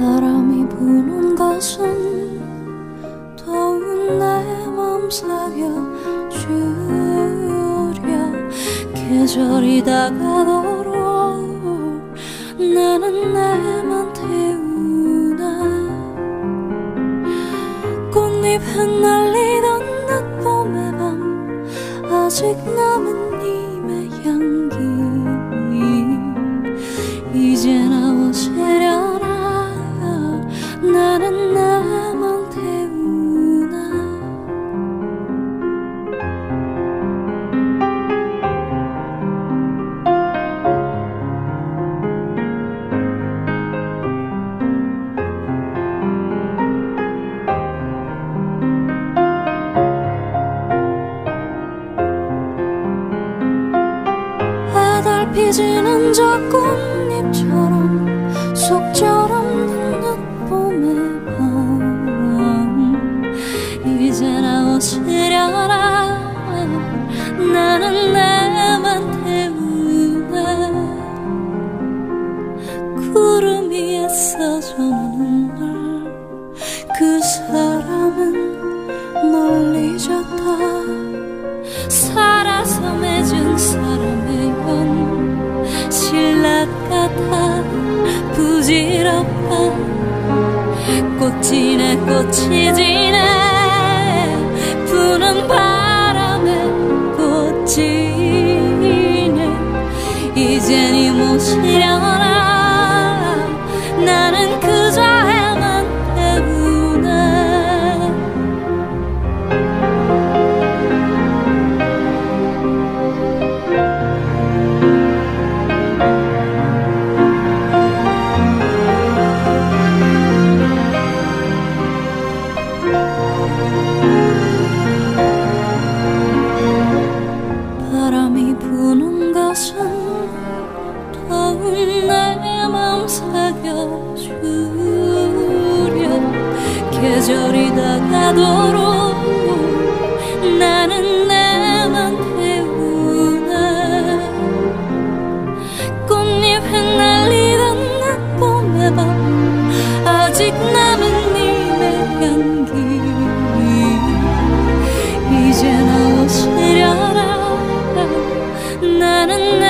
바람이 부는 것은 더운 내맘 살려주려. 계절이 다가도록 나는 내만 태우나. 꽃잎 흩날리던 낮봄의 밤 아직 남은 피지는 저 꽃잎처럼 속절 꽃이 네 꽃이 지 계절이 다 가도록 나는 나만 태우나. 꽃잎에 날리던 난 봄의 밤 아직 남은 님의 향기. 이제 나오시려나 나는 나